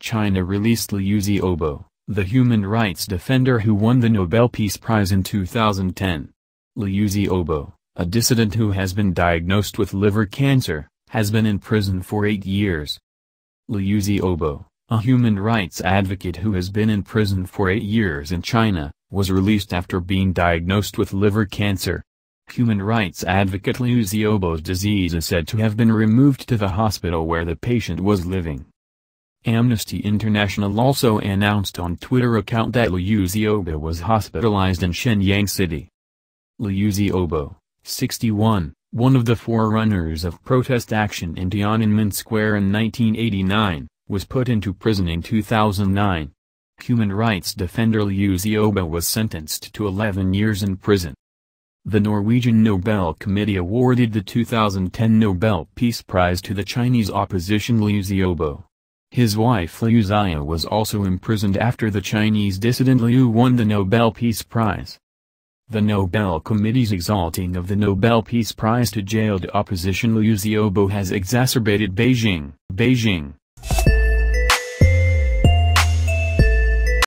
China released Liu Xiaobo, the human rights defender who won the Nobel Peace Prize in 2010. Liu Xiaobo, a dissident who has been diagnosed with liver cancer, has been in prison for eight years. Liu Xiaobo, a human rights advocate who has been in prison for eight years in China, was released after being diagnosed with liver cancer. Human rights advocate Liu Xiaobo's disease is said to have been removed to the hospital where the patient was living. Amnesty International also announced on Twitter account that Liu Xiaobo was hospitalized in Shenyang City. Liu Xiaobo, 61, one of the forerunners of protest action in Tiananmen Square in 1989, was put into prison in 2009. Human rights defender Liu Xiaobo was sentenced to 11 years in prison. The Norwegian Nobel Committee awarded the 2010 Nobel Peace Prize to the Chinese opposition Liu Xiaobo. His wife Liu Xia was also imprisoned after the Chinese dissident Liu won the Nobel Peace Prize. The Nobel Committee's exalting of the Nobel Peace Prize to jailed opposition Liu Xiaobo has exacerbated Beijing, Beijing,